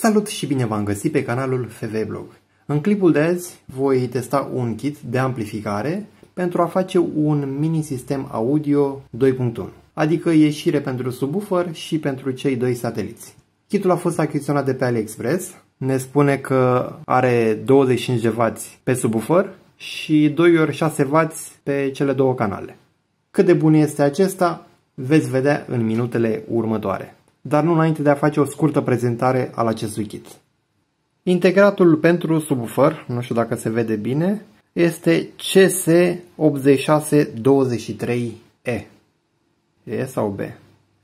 Salut și bine v-am găsit pe canalul FV Blog. În clipul de azi voi testa un kit de amplificare pentru a face un mini sistem audio 2.1, adică ieșire pentru subwoofer și pentru cei doi sateliți. Kitul a fost achiziționat de pe AliExpress, ne spune că are 25 de W pe subwoofer și 2 ori 6 W pe cele două canale. Cât de bun este acesta, veți vedea în minutele următoare dar nu înainte de a face o scurtă prezentare al acestui kit. Integratul pentru subwoofer, nu știu dacă se vede bine, este CS8623E. E sau B?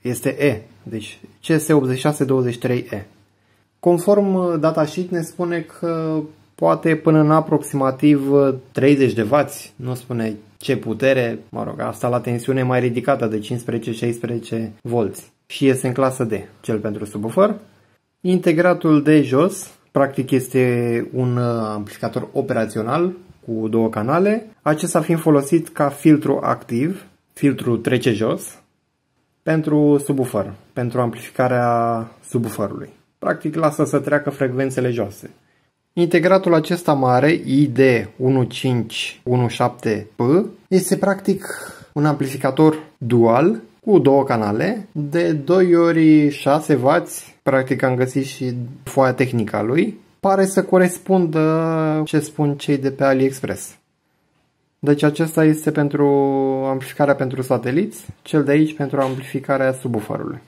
Este E, deci CS8623E. Conform datasheet ne spune că poate până în aproximativ 30 de W, nu spune ce putere, mă rog, asta la tensiune mai ridicată de 15-16 volți și este în clasă D, cel pentru subwoofer. Integratul de jos, practic este un uh, amplificator operațional cu două canale, acesta fiind folosit ca filtru activ, filtru trece jos, pentru subwoofer, pentru amplificarea subwooferului. Practic lasă să treacă frecvențele joase. Integratul acesta mare, ID1517P, este practic un amplificator dual cu două canale de 2 ori 6 W, practic am găsit și foaia tehnică a lui, pare să corespundă ce spun cei de pe AliExpress. Deci acesta este pentru amplificarea pentru sateliți, cel de aici pentru amplificarea subwooferului.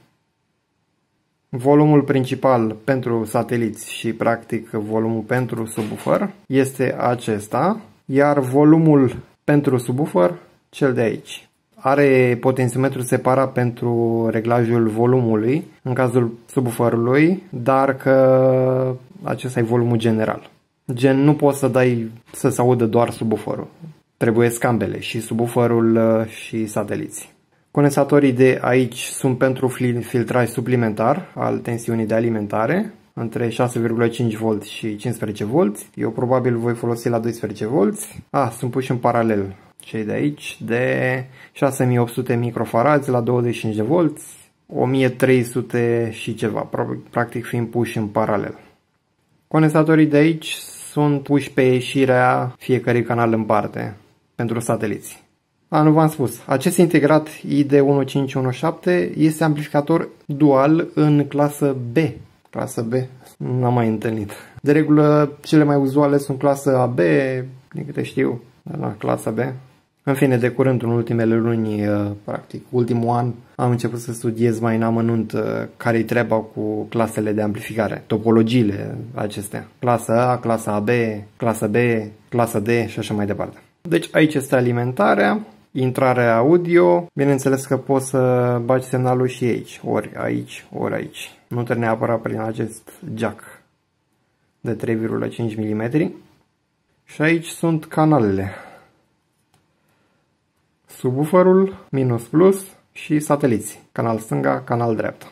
Volumul principal pentru sateliți și practic volumul pentru subwoofer este acesta, iar volumul pentru subwoofer cel de aici. Are potențiometru separat pentru reglajul volumului în cazul subwooferului, dar că acesta e volumul general. Gen, nu poți să dai să se audă doar subwooferul. Trebuie scambele și subwooferul uh, și sateliții. Condensatorii de aici sunt pentru filtraj suplimentar al tensiunii de alimentare între 6,5V și 15V. Eu probabil voi folosi la 12V. Ah, sunt puși în paralel cei de aici, de 6800 microfarads la 25 de volți, 1300 și ceva, practic fiind puși în paralel. Condensatorii de aici sunt puși pe ieșirea fiecărui canal în parte pentru sateliți. A, nu v-am spus. Acest integrat ID1517 este amplificator dual în clasă B. Clasă B. N-am mai întâlnit. De regulă, cele mai uzuale sunt clasă AB, din câte știu, la clasa B. În fine, de curând, în ultimele luni, uh, practic, ultimul an, am început să studiez mai în amănunt uh, care-i treaba cu clasele de amplificare, topologiile acestea. Clasa A, clasa AB, clasa B, clasa D și așa mai departe. Deci aici este alimentarea, intrarea audio, bineînțeles că poți să bagi semnalul și aici, ori aici, ori aici. Nu trebuie neapărat prin acest jack de 3,5 mm. Și aici sunt canalele subwooferul, minus plus și sateliți, canal stânga, canal dreapta.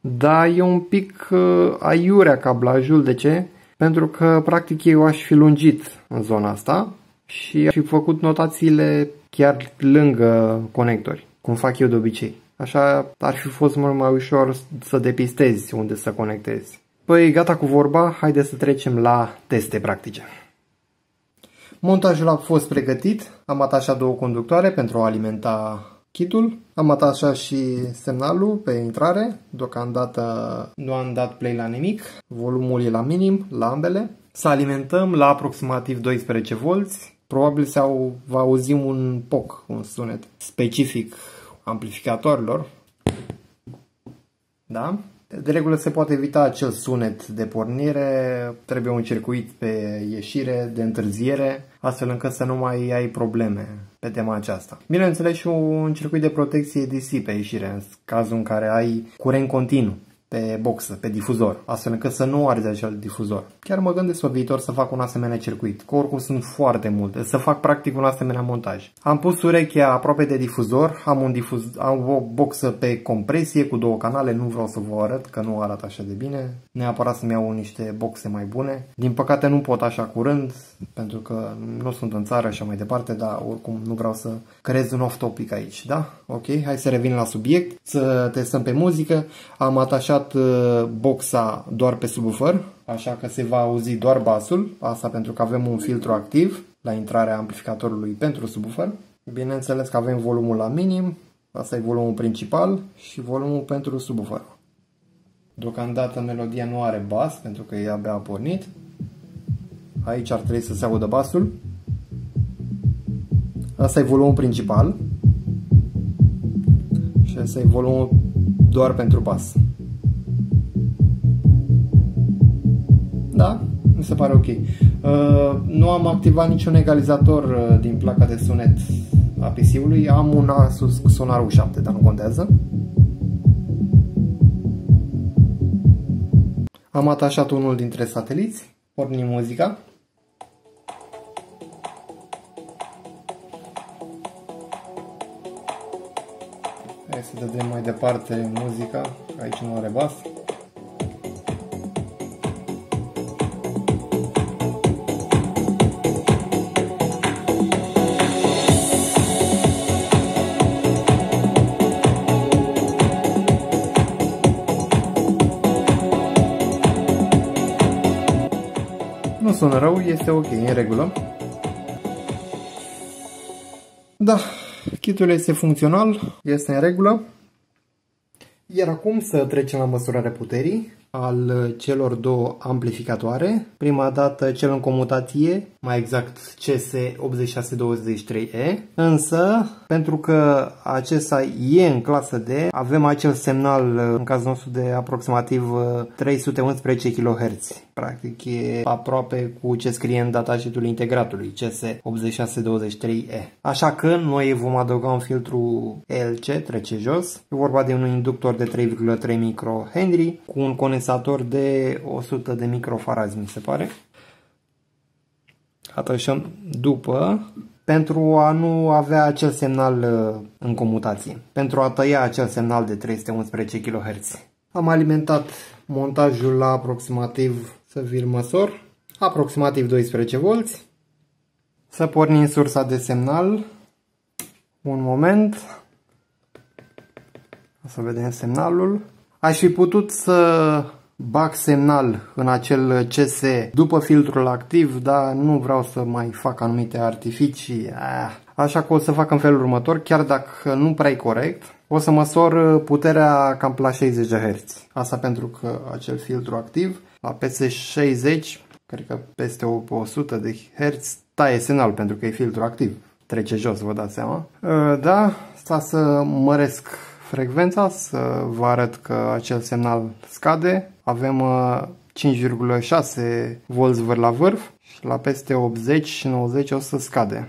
Da, e un pic uh, aiurea cablajul, de ce? Pentru că practic eu aș fi lungit în zona asta și aș fi făcut notațiile chiar lângă conectori, cum fac eu de obicei. Așa ar fi fost mult mai ușor să depistezi unde să conectezi. Păi gata cu vorba, haideți să trecem la teste practice. Montajul a fost pregătit, am atașat două conductoare pentru a alimenta kitul, am atașat și semnalul pe intrare, deocamdată nu am dat play la nimic, volumul e la minim la ambele. Să alimentăm la aproximativ 12 V, probabil se au, va auzi un POC, un sunet specific amplificatorilor. Da? De regulă se poate evita acel sunet de pornire, trebuie un circuit pe ieșire, de întârziere, astfel încât să nu mai ai probleme pe tema aceasta. Bineînțeles și un circuit de protecție DC pe ieșire, în cazul în care ai curent continuu pe boxă, pe difuzor, astfel încât să nu arzi acel difuzor. Chiar mă gândesc pe viitor să fac un asemenea circuit, că oricum sunt foarte multe, să fac practic un asemenea montaj. Am pus urechea aproape de difuzor, am, un difuz, am o boxă pe compresie cu două canale, nu vreau să vă arăt că nu arată așa de bine, neapărat să-mi iau niște boxe mai bune. Din păcate nu pot așa curând, pentru că nu sunt în țară și mai departe, dar oricum nu vreau să creez un off-topic aici, da? Ok, hai să revin la subiect, să testăm pe muzică. Am atașat montat uh, boxa doar pe subwoofer, așa că se va auzi doar basul, asta pentru că avem un filtru activ la intrarea amplificatorului pentru subwoofer. Bineînțeles că avem volumul la minim, asta e volumul principal și volumul pentru subwoofer. Deocamdată melodia nu are bas pentru că e abia pornit. Aici ar trebui să se audă basul. Asta e volumul principal. Și asta e volumul doar pentru bas. Da? Mi se pare ok. Uh, nu am activat niciun egalizator uh, din placa de sunet a PC-ului. Am un Asus Sonar U7, dar nu contează. Am atașat unul dintre sateliți. Pornim muzica. Hai să dăm mai departe muzica, aici nu are bas. Sună rău, este ok, în regulă. Da, kitul este funcțional, este în regulă. Iar acum să trecem la măsurarea puterii al celor două amplificatoare. Prima dată cel în comutație, mai exact CS8623E, însă pentru că acesta e în clasă D, avem acel semnal în cazul nostru de aproximativ 311 kHz. Practic e aproape cu ce scrie în datasheet integratului CS8623E. Așa că noi vom adăuga un filtru LC, trece jos. E vorba de un inductor de 3,3 microhenry cu un condensator de 100 de microfarazi, mi se pare. Atașăm după pentru a nu avea acel semnal uh, în comutație, pentru a tăia acel semnal de 311 kHz. Am alimentat montajul la aproximativ, să vi măsor, aproximativ 12 V. Să pornim sursa de semnal. Un moment. O să vedem semnalul. Aș fi putut să bag semnal în acel CS după filtrul activ, dar nu vreau să mai fac anumite artificii. Ah. Așa că o să fac în felul următor, chiar dacă nu prea e corect, o să măsor puterea cam la 60 Hz. Asta pentru că acel filtru activ, la peste 60, cred că peste 100 de Hz, taie semnal pentru că e filtru activ. Trece jos, vă dați seama. Da, sta să măresc frecvența, să vă arăt că acel semnal scade. Avem 5,6 V vâr la vârf și la peste 80 și 90 o să scade.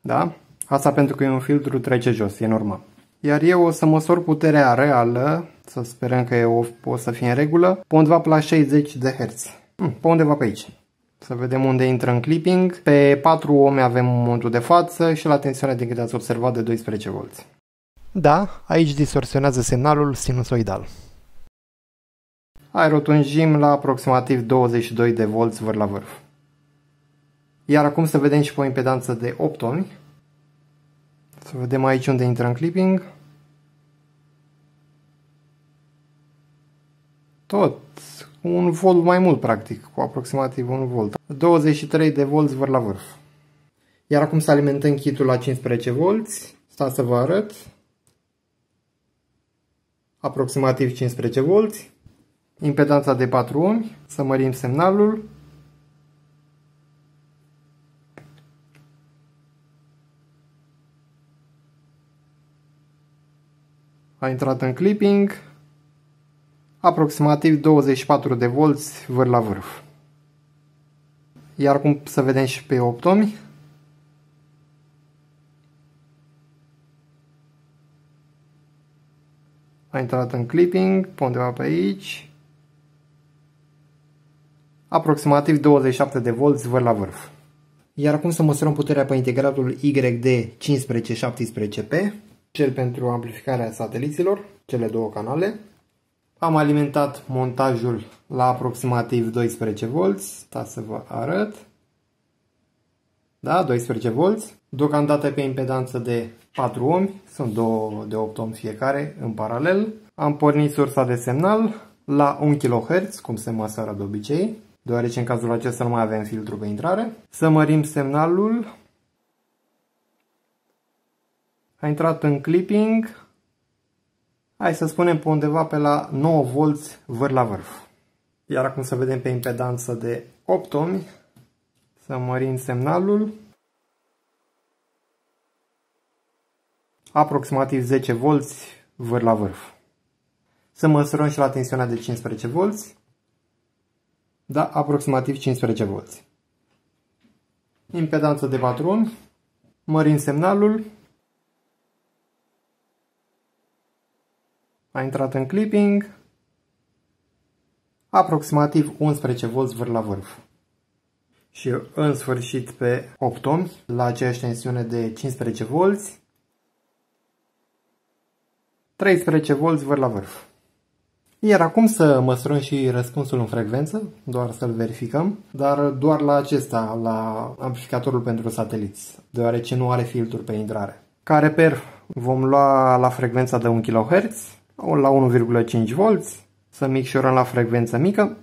Da? Asta pentru că e un filtru trece jos, e normal. Iar eu o să măsor puterea reală, să sperăm că o, o să fie în regulă, pe undeva pe la 60 de Hz. Hm, pe undeva pe aici. Să vedem unde intră în clipping. Pe 4 ohmi avem momentul de față și la tensiunea de cât ați observat de 12 V. Da, aici distorsionează semnalul sinusoidal. Aerotunjim la aproximativ 22 de V vâr la vârf. Iar acum să vedem și pe o impedanță de 8 ohmi. Să vedem aici unde intră în clipping. Tot un volt mai mult, practic, cu aproximativ un volt. 23 de volți vâr la vârf. Iar acum să alimentăm kitul la 15 volți. Stați să vă arăt. Aproximativ 15 volți. Impedanța de 4 ohmi. Să mărim semnalul. A intrat în clipping aproximativ 24 de volți vâr la vârf. Iar acum să vedem și pe 8 ohmi. A intrat în clipping, pe undeva pe aici. Aproximativ 27 de volți vâr la vârf. Iar acum să măsurăm puterea pe integratul YD1517P, cel pentru amplificarea sateliților, cele două canale. Am alimentat montajul la aproximativ 12 V. Sta să vă arăt. Da, 12 V. deocamdată pe impedanță de 4 ohmi, sunt două de 8 ohmi fiecare în paralel. Am pornit sursa de semnal la 1 kHz, cum se măsoară de obicei, deoarece în cazul acesta nu mai avem filtru pe intrare. Să mărim semnalul. A intrat în clipping. Hai să spunem pe undeva pe la 9 V vâr la vârf. Iar acum să vedem pe impedanță de 8 ohmi. Să mărim semnalul. Aproximativ 10 V vâr la vârf. Să măsurăm și la tensiunea de 15 V. Da, aproximativ 15 V. Impedanță de 4 ohmi. Mărim semnalul. A intrat în clipping. Aproximativ 11 V vâr la vârf. Și în sfârșit pe 8 ohmi, la aceeași tensiune de 15 V. 13 V vâr la vârf. Iar acum să măsurăm și răspunsul în frecvență, doar să-l verificăm, dar doar la acesta, la amplificatorul pentru sateliți, deoarece nu are filtru pe intrare. Ca reper vom lua la frecvența de 1 kHz, la 1,5 V, să micșorăm la frecvență mică,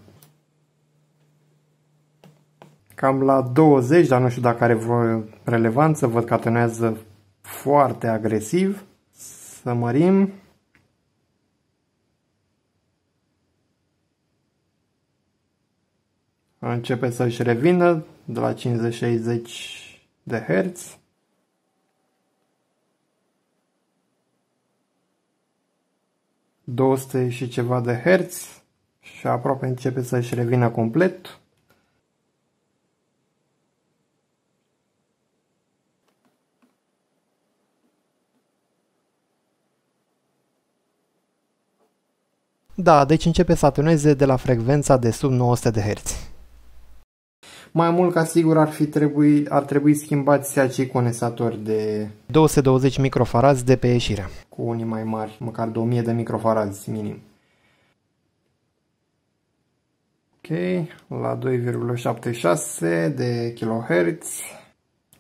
cam la 20, dar nu știu dacă are vreo relevanță, văd că atenuează foarte agresiv, să mărim, începe să-și revină de la 50-60 de Hz. ...200 și ceva de Hz și aproape începe să-și revină complet. Da, deci începe să atenueze de la frecvența de sub 900 de Hz. Mai mult ca sigur ar, fi trebui, ar trebui schimbați acei condensatori de 220 microfarazi de pe ieșire. Cu unii mai mari, măcar de 1000 de microfarazi minim. Ok, la 2,76 de kHz,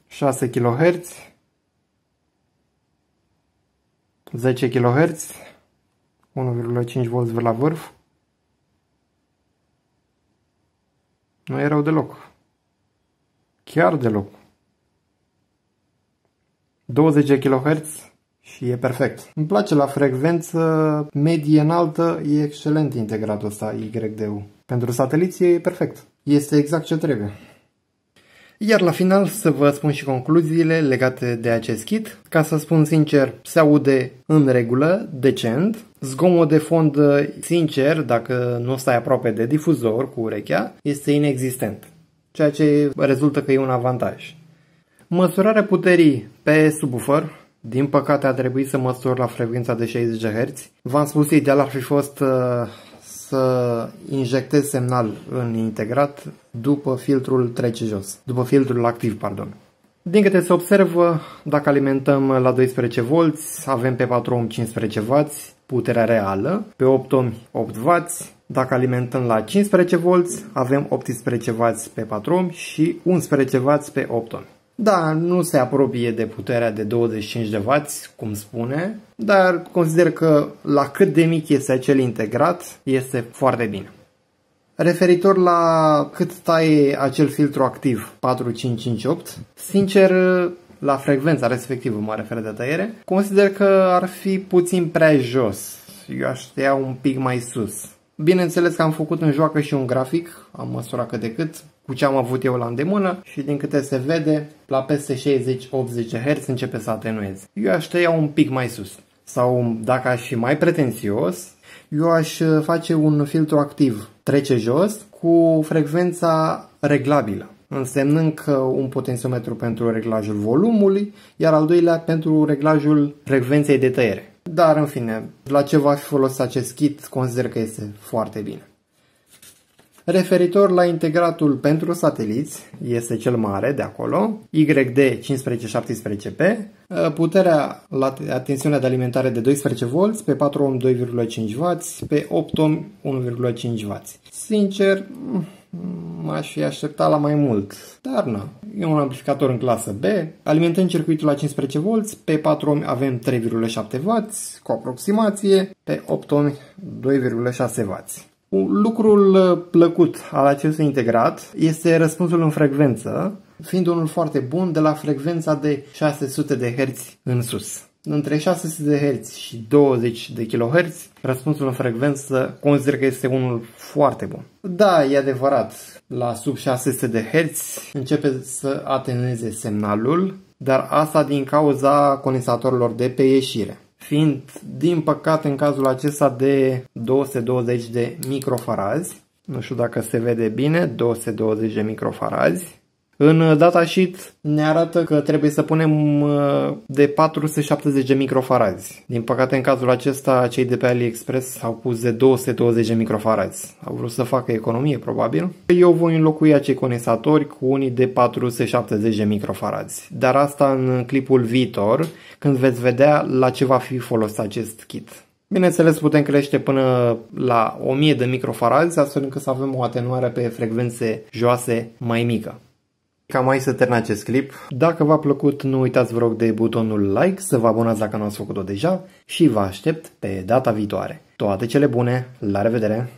6 kHz, 10 kHz, 1,5 V la vârf. Nu e rău deloc. Chiar deloc. 20 kHz și e perfect. Îmi place la frecvență medie înaltă, e excelent integratul ăsta YDU. Pentru sateliți e perfect. Este exact ce trebuie. Iar la final să vă spun și concluziile legate de acest kit. Ca să spun sincer, se aude în regulă, decent. Zgomot de fond, sincer, dacă nu stai aproape de difuzor cu urechea, este inexistent ceea ce rezultă că e un avantaj. Măsurarea puterii pe subwoofer, din păcate a trebuit să măsur la frecvența de 60 Hz. V-am spus, ideal ar fi fost uh, să injectez semnal în integrat după filtrul trece jos, după filtrul activ, pardon. Din câte se observă, dacă alimentăm la 12 V, avem pe 4 ohm 15 W, puterea reală, pe 8 ohmi 8 W, dacă alimentăm la 15 V, avem 18 W pe 4 ohmi și 11 W pe 8 ohmi. Da, nu se apropie de puterea de 25 de W, cum spune, dar consider că la cât de mic este acel integrat, este foarte bine. Referitor la cât taie acel filtru activ 4558, sincer, la frecvența respectivă mă refer de tăiere, consider că ar fi puțin prea jos. Eu aș tăia un pic mai sus. Bineînțeles că am făcut în joacă și un grafic, am măsurat cât de cât, cu ce am avut eu la îndemână și din câte se vede, la peste 60-80 Hz începe să atenueze. Eu aș tăia un pic mai sus. Sau dacă aș fi mai pretențios, eu aș face un filtru activ trece jos cu frecvența reglabilă însemnând că un potențiometru pentru reglajul volumului, iar al doilea pentru reglajul frecvenței de tăiere. Dar, în fine, la ce va fi folosit acest kit, consider că este foarte bine. Referitor la integratul pentru sateliți, este cel mare de acolo, YD1517P, puterea la tensiunea de alimentare de 12 V, pe 4 ohm 2,5W, pe 8 ohm 1,5W. Sincer, m-aș fi așteptat la mai mult, dar nu. E un amplificator în clasă B. Alimentăm circuitul la 15 V. Pe 4 ohmi avem 3,7W cu aproximație. Pe 8 ohmi 2,6W. Lucrul plăcut al acestui integrat este răspunsul în frecvență, fiind unul foarte bun de la frecvența de 600 de Hz în sus. Între 600 de Hz și 20 de kHz, răspunsul în frecvență consider că este unul foarte bun. Da, e adevărat, la sub 600 de Hz începe să atenueze semnalul, dar asta din cauza condensatorilor de pe ieșire fiind din păcate în cazul acesta de 220 de microfarazi. Nu știu dacă se vede bine, 220 de microfarazi. În datasheet ne arată că trebuie să punem uh, de 470 de microfarazi. Din păcate, în cazul acesta, cei de pe AliExpress au pus de 220 de microfarazi. Au vrut să facă economie, probabil. Eu voi înlocui acei condensatori cu unii de 470 de microfarazi. Dar asta în clipul viitor, când veți vedea la ce va fi folosit acest kit. Bineînțeles, putem crește până la 1000 de microfarazi, astfel încât să avem o atenuare pe frecvențe joase mai mică. Cam aici să termin acest clip. Dacă v-a plăcut, nu uitați vă rog de butonul like, să vă abonați dacă nu ați făcut-o deja și vă aștept pe data viitoare. Toate cele bune, la revedere!